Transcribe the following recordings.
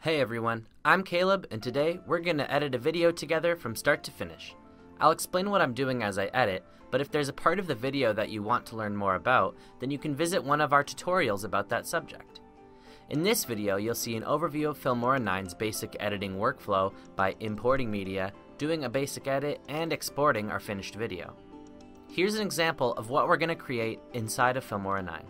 Hey everyone, I'm Caleb and today we're going to edit a video together from start to finish. I'll explain what I'm doing as I edit, but if there's a part of the video that you want to learn more about, then you can visit one of our tutorials about that subject. In this video, you'll see an overview of Filmora 9's basic editing workflow by importing media, doing a basic edit, and exporting our finished video. Here's an example of what we're going to create inside of Filmora 9.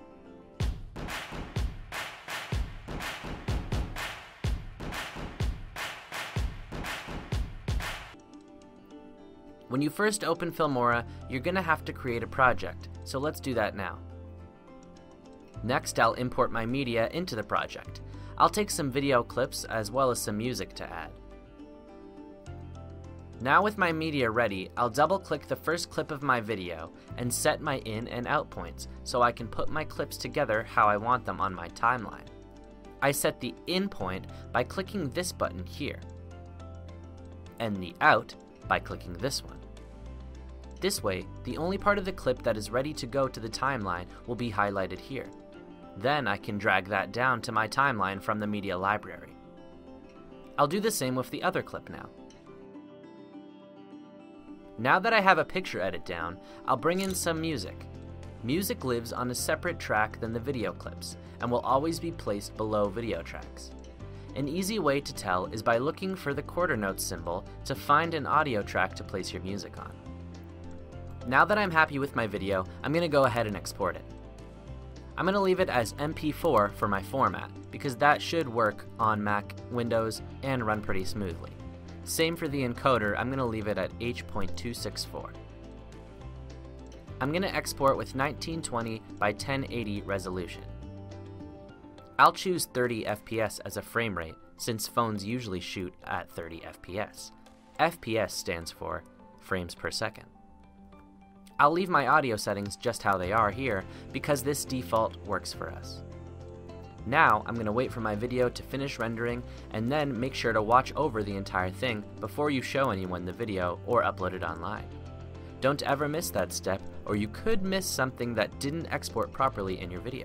When you first open Filmora, you're going to have to create a project, so let's do that now. Next, I'll import my media into the project. I'll take some video clips as well as some music to add. Now with my media ready, I'll double click the first clip of my video and set my in and out points so I can put my clips together how I want them on my timeline. I set the in point by clicking this button here, and the out by clicking this one. This way, the only part of the clip that is ready to go to the timeline will be highlighted here. Then I can drag that down to my timeline from the media library. I'll do the same with the other clip now. Now that I have a picture edit down, I'll bring in some music. Music lives on a separate track than the video clips, and will always be placed below video tracks. An easy way to tell is by looking for the quarter note symbol to find an audio track to place your music on. Now that I'm happy with my video, I'm going to go ahead and export it. I'm going to leave it as MP4 for my format, because that should work on Mac, Windows, and run pretty smoothly. Same for the encoder, I'm going to leave it at H.264. I'm going to export with 1920 by 1080 resolution. I'll choose 30 FPS as a frame rate, since phones usually shoot at 30 FPS. FPS stands for frames per second. I'll leave my audio settings just how they are here, because this default works for us. Now, I'm going to wait for my video to finish rendering and then make sure to watch over the entire thing before you show anyone the video or upload it online. Don't ever miss that step or you could miss something that didn't export properly in your video.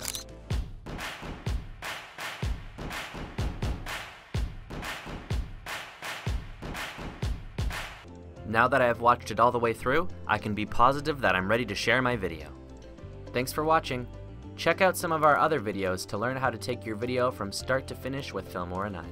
Now that I have watched it all the way through, I can be positive that I'm ready to share my video. Thanks for watching. Check out some of our other videos to learn how to take your video from start to finish with Filmora 9.